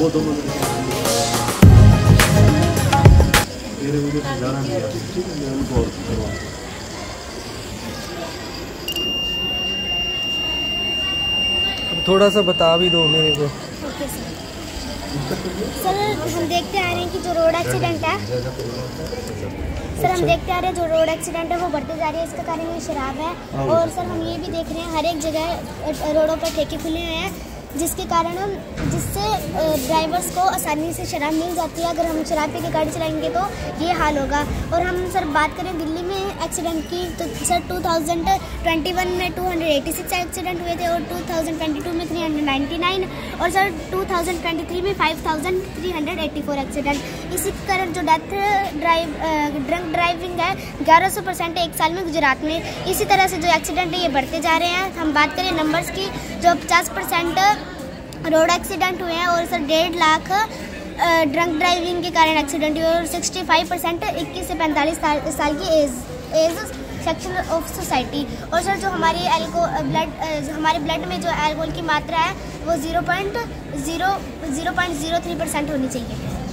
वो दोनों मेरे मुझे जाना नहीं आती ठीक है मैं उनको करवा अब थोड़ा सा बता भी दो मेरे को। सर। हम देखते आ रहे हैं कि जो रोड एक्सीडेंट है। सर हम अच्छा। देखते आ रहे हैं जो रोड एक्सीडेंट है वो बढ़ते जा रही है। इसका कारण ये शराब है। हाँ। और सर हम ये भी देख रहे हैं हर एक जगह रोडों पर ठेके खुले हुए हैं जिसके कारण जिससे ड्राइवर्स को आसानी से शराब मिल जाती है। अगर हम शराब पी के गाड़ी चलाएँगे तो ये हाल होगा। और हम सर बात करें दिल्ली में एक्सीडेंट की तो सर 2021 में 286 एक्सीडेंट हुए थे और 2022 में 399 और सर 2023 में 5384 एक्सीडेंट इसी कारण जो डेथ ड्राइव ड्रंक ड्राइविंग है 1100 परसेंट एक साल में गुजरात में। इसी तरह से जो एक्सीडेंट है, ये बढ़ते जा रहे हैं। हम बात करें नंबर्स की, जो पचास परसेंट रोड एक्सीडेंट हुए हैं और सर डेढ़ लाख ड्रंक ड्राइविंग के कारण एक्सीडेंट हुए और सिक्सटी फाइव परसेंट इक्कीस से पैंतालीस साल, साल की age age section of society और सर जो हमारी एल्को ब्लड हमारे ब्लड में जो एल्कोहल की मात्रा है वो zero point zero zero point zero three percent होनी चाहिए।